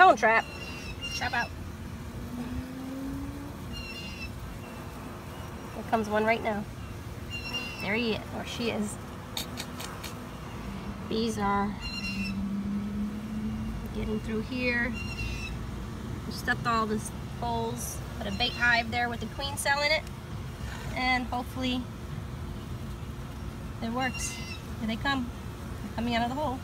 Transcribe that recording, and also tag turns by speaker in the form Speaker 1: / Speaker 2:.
Speaker 1: cone trap. Trap out. Here comes one right now. There he is, or she is. Bees are getting through here. We stuffed all the holes, put a bait hive there with the queen cell in it, and hopefully it works. Here they come, They're coming out of the hole.